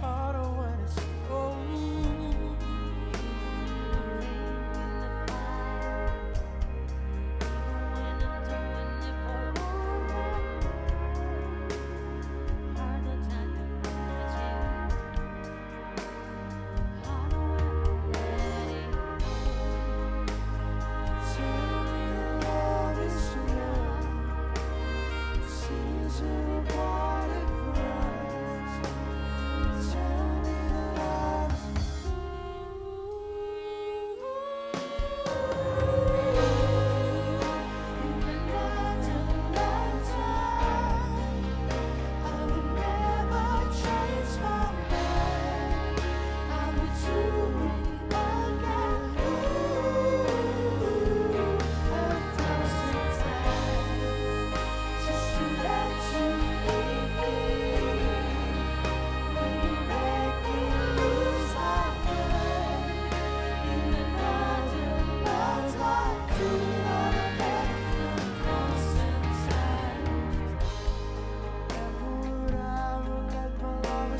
heart away.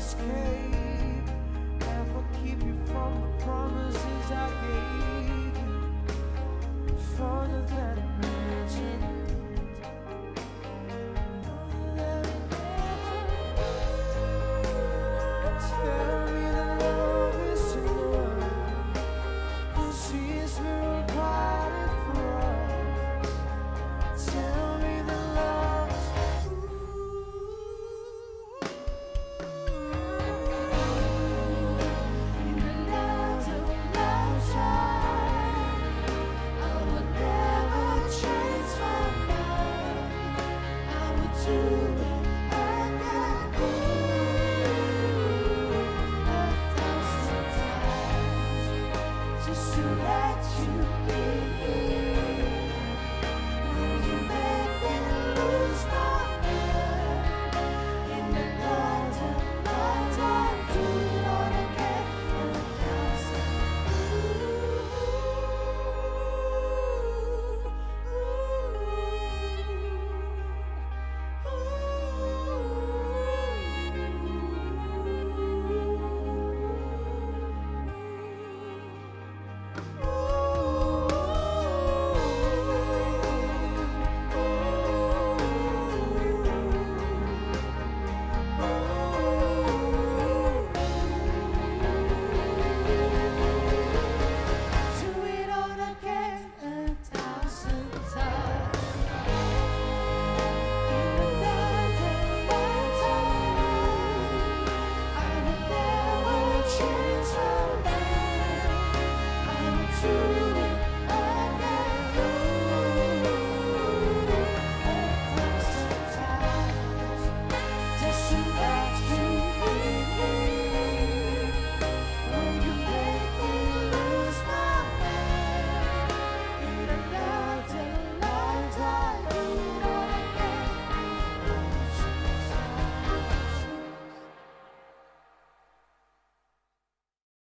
scared. to let you be here.